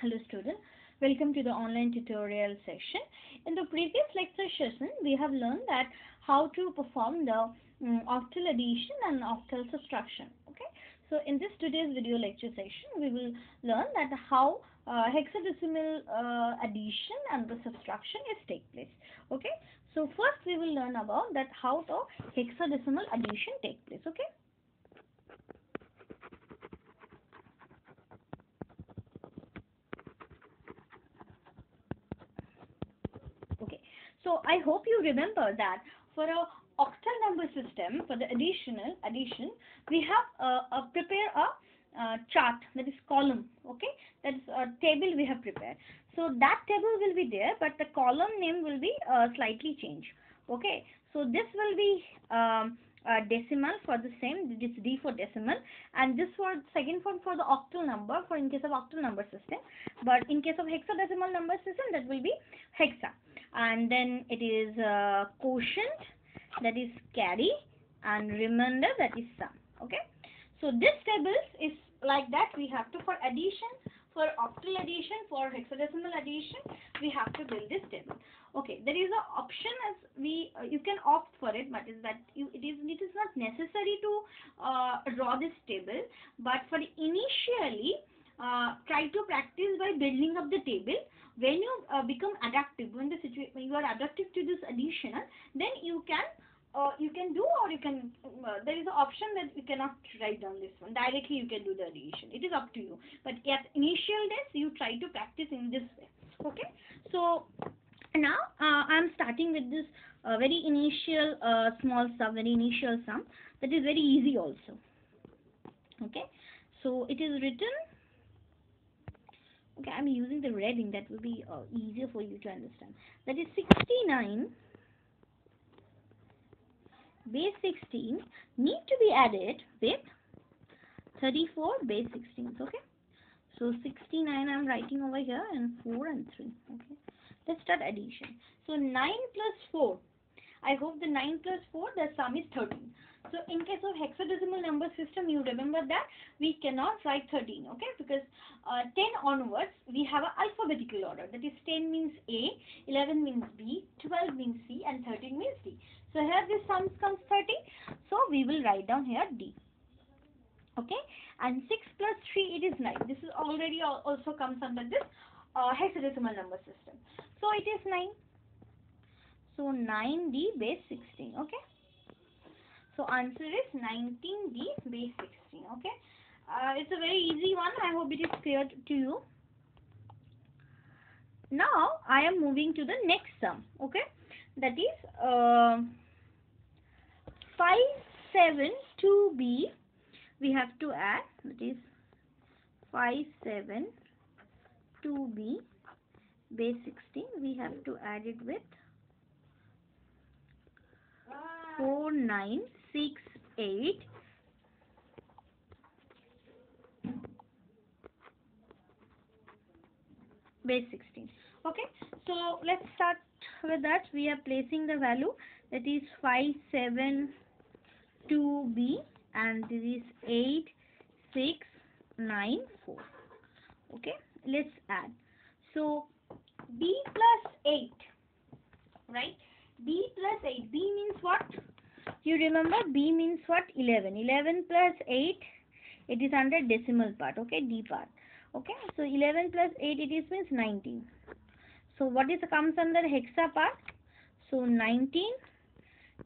Hello students, welcome to the online tutorial session. In the previous lecture session, we have learned that how to perform the um, octal addition and octal subtraction. Okay, so in this today's video lecture session, we will learn that how uh, hexadecimal uh, addition and the subtraction is take place. Okay, so first we will learn about that how the hexadecimal addition take place. Okay. Okay, so I hope you remember that for a octal number system for the additional addition we have uh, uh, prepare a uh, chart that is column okay? That is a table we have prepared. So that table will be there but the column name will be uh, slightly changed okay? So this will be um, uh, decimal for the same this d for decimal. And this for second one for the octal number for in case of octal number system. But in case of hexadecimal number system that will be hexa. And then it is uh, quotient that is carry and remainder that is sum. Okay? So this tables is like that. We have to for addition for octal addition for hexadecimal addition we have to build this table okay there is an option as we uh, you can opt for it but is that you it is it is not necessary to uh, draw this table. But for initially uh, try to practice by building up the table. When you uh, become adaptive when the situation you are adaptive to this addition then you can uh, you can do or you can uh, there is an option that you cannot write down this one. Directly you can do the addition it is up to you. But at initial days you try to practice in this way. Okay? So now uh, i'm starting with this uh, very initial uh, small sum very initial sum. That is very easy also. Okay? So it is written. Okay i'm using the red ink that will be uh, easier for you to understand. That is 69 base 16 need to be added with 34 base 16 okay? So 69 i'm writing over here and 4 and 3 okay? Let's start addition. So 9 plus 4 i hope the 9 plus 4 the sum is 13 so in case of hexadecimal number system you remember that we cannot write 13 okay? Because uh, 10 onwards we have an alphabetical order. That is 10 means a 11 means b 12 means c and 13 means d so here this sum comes 30. So we will write down here D. Okay. And 6 plus 3 it is 9. This is already also comes under this uh, hexadecimal number system. So it is 9. So 9D base 16. Okay. So answer is 19D base 16. Okay. Uh, it's a very easy one. I hope it is clear to you. Now I am moving to the next sum. Okay. That is uh, 5 7 2b we have to add that is 5 7 2b base 16 we have to add it with 4 9 6 8 base 16 okay so let's start with that. We are placing the value that is 5 7 2b and this is 8 6 9 4 okay let's add. So b plus 8 right? B plus 8 b means what? You remember b means what? 11 11 plus 8 it is under decimal part okay d part. Okay so 11 plus 8 it is means 19 so what is comes under hexa part? So 19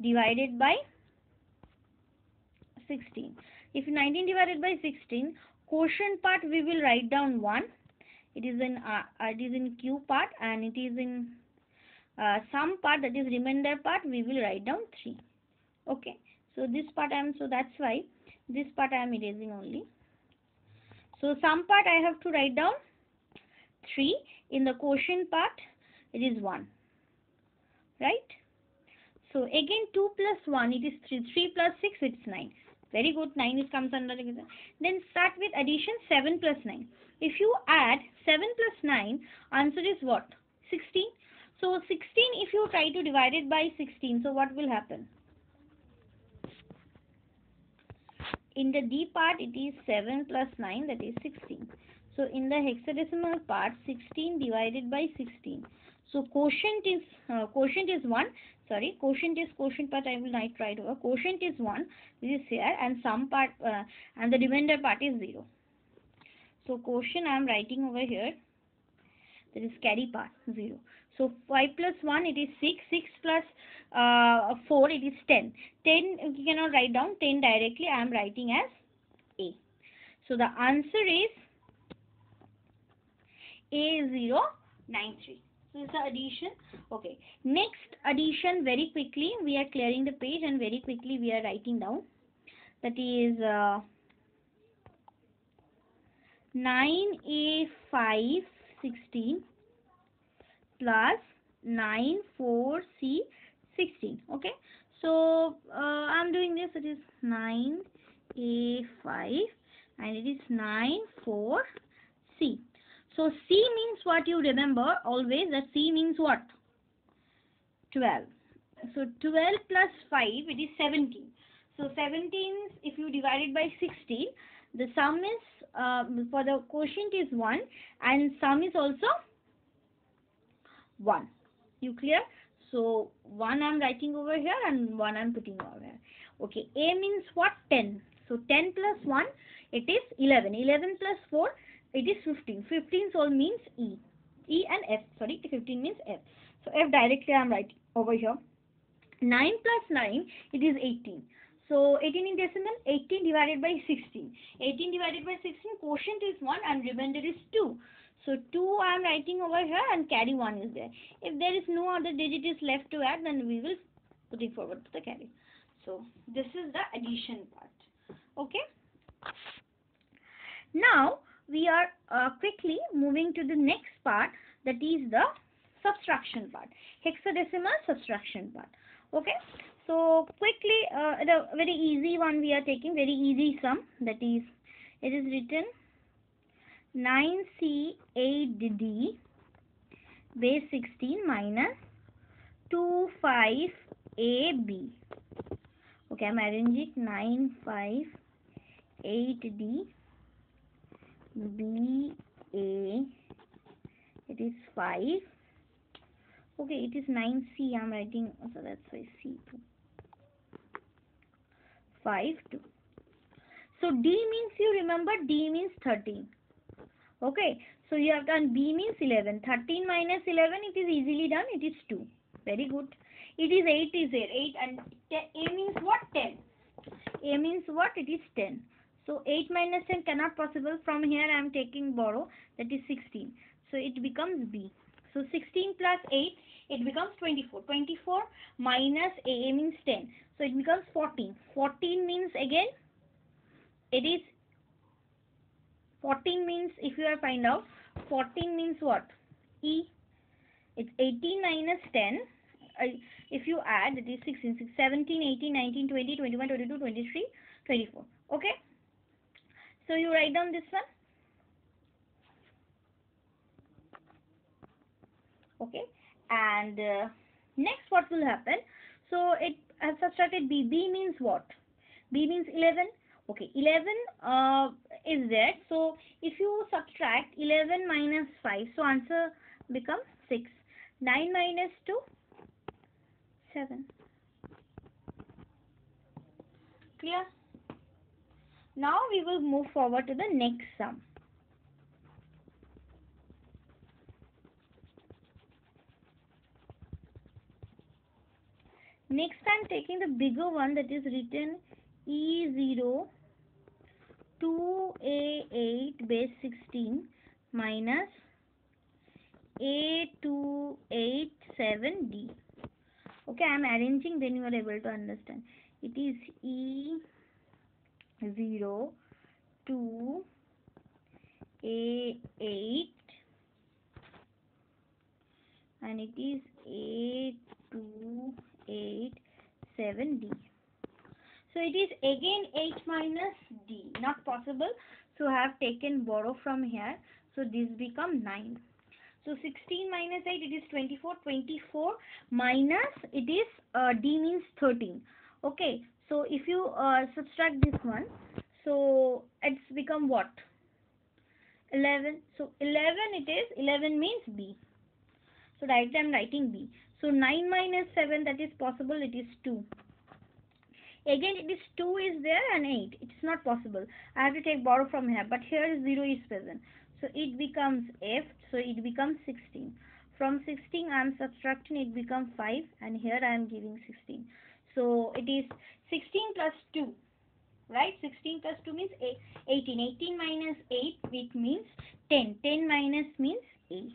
divided by 16 if 19 divided by 16 quotient part we will write down 1 it is in uh, it is in q part and it is in uh, sum part that is remainder part we will write down 3 okay. So this part I am so that's why this part I am erasing only. So sum part I have to write down 3 in the quotient part it is 1 right? So again 2 plus 1 it is 3 3 plus 6 it's 9 very good. 9 is comes under then start with addition 7 plus 9 if you add 7 plus 9 answer is what? 16 so 16 if you try to divide it by 16 so what will happen? In the d part it is 7 plus 9 that is 16 So in the hexadecimal part, 16 divided by 16. So quotient is uh, quotient is 1. Sorry, quotient is quotient part. I will not write over. Quotient is 1. This is here, and sum part uh, and the remainder part is 0. So quotient I am writing over here. That is carry part 0. So 5 plus 1 it is 6. 6 plus, uh, 4 it is 10. 10 you cannot write down 10 directly. I am writing as A. So the answer is A093. So it's the addition. Okay. Next addition very quickly. We are clearing the page and very quickly we are writing down. That is uh, 9A5 16 plus 9 4C 16. Okay. So uh, I'm doing this. It is 9A5 and it is 9 4C. So C means what you remember always that C means what? 12. So 12 plus 5 it is 17. So 17 if you divide it by 16 the sum is uh, for the quotient is 1 and sum is also 1. You clear? So 1 I am writing over here and 1 I am putting over here. Okay, A means what? 10. So 10 plus 1 it is 11. 11 plus 4 it is 15. 15 all means E. E and F. Sorry, 15 means F. So F directly I am writing over here. 9 plus 9, it is 18. So 18 in decimal, 18 divided by 16. 18 divided by 16, quotient is 1 and remainder is 2. So 2 I am writing over here and carry 1 is there. If there is no other digit is left to add, then we will put it forward to the carry. So this is the addition part. Okay. Now we are uh, quickly moving to the next part that is the subtraction part hexadecimal subtraction part. Okay? So quickly uh, the very easy one we are taking very easy sum that is it is written 9c8d base 16 minus 25ab okay i'm arranging 958d B A it is 5 okay it is 9C I'm writing so that's why C 2 5 2 so D means you remember D means 13 okay so you have done B means 11 13 minus 11 it is easily done it is 2 very good. It is 8 is there 8 and A means what? 10 A means what? It is 10 so 8 minus 10 cannot possible. From here I am taking borrow. That is 16. So it becomes B. So 16 plus 8, it becomes 24. 24 minus A means 10. So it becomes 14. 14 means again, it is 14 means if you are find out, 14 means what? E. It's 18 minus 10. Uh, if you add, it is 16, 17, 18, 19, 20, 21, 22, 23, 24. Okay. So you write down this one. Okay. And uh, next what will happen? So it has subtracted B. B means what? B means 11. Okay, 11 uh, is there. So if you subtract 11 minus 5, so answer becomes 6. 9 minus 2, 7. Clear? Now we will move forward to the next sum. Next I am taking the bigger one that is written E0 2A8 base 16 minus A287D. Okay, I am arranging then you are able to understand. It is E 0 2 a 8 and it is a 2 8 7 d. So it is again 8 minus d. Not possible. So I have taken borrow from here. So this become 9 so 16 minus 8 it is 24 24 minus it is uh, d means 13 okay so if you uh, subtract this one, so it's become what? 11. So 11 it is, 11 means B. So directly I am writing B. So 9 minus 7 that is possible, it is 2. Again it is 2 is there and 8. It is not possible. I have to take borrow from here. But here 0 is present. So it becomes F. So it becomes 16. From 16 I am subtracting it becomes 5 and here I am giving 16. So it is 16 plus 2 right? 16 plus 2 means 18 18 minus 8 which means 10 10 minus means 8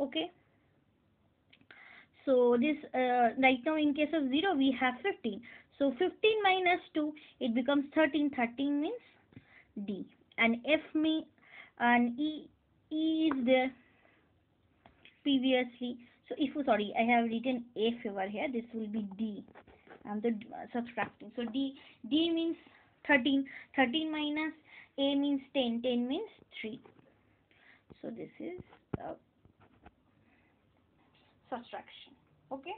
okay? So this uh, right now in case of 0 we have 15 so 15 minus 2 it becomes 13 13 means d. And f me and e e is there previously so if sorry i have written f over here this will be d I'm the uh, subtracting. So D D means 13. 13 minus A means 10. 10 means 3. So this is uh, subtraction. Okay.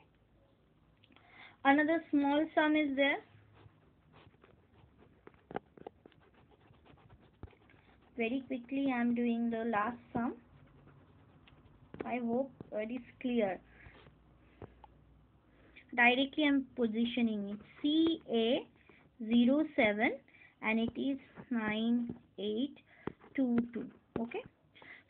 Another small sum is there. Very quickly I am doing the last sum. I hope it is clear. Directly I'm positioning it. CA07 and it is 9822 okay?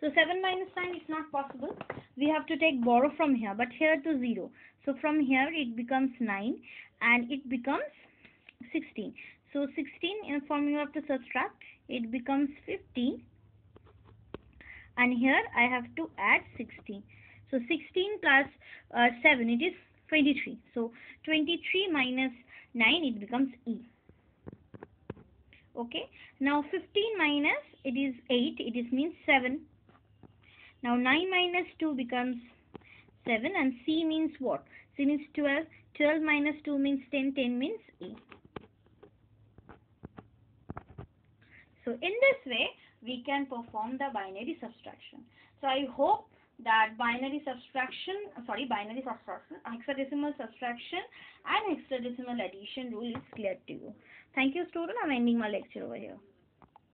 So 7 minus 9 is not possible. We have to take borrow from here but here to 0 so from here it becomes 9 and it becomes 16 so 16 in form you have to subtract it becomes 15 and here I have to add 16 so 16 plus, uh, 7 it is 23. So 23 minus 9 it becomes E. Okay. Now 15 minus it is 8 it is means 7. Now 9 minus 2 becomes 7 and C means what? C means 12. 12 minus 2 means 10. 10 means E. So in this way we can perform the binary subtraction. So I hope that binary subtraction, sorry, binary subtraction, hexadecimal subtraction and hexadecimal addition rule is clear to you. Thank you student. I'm ending my lecture over here.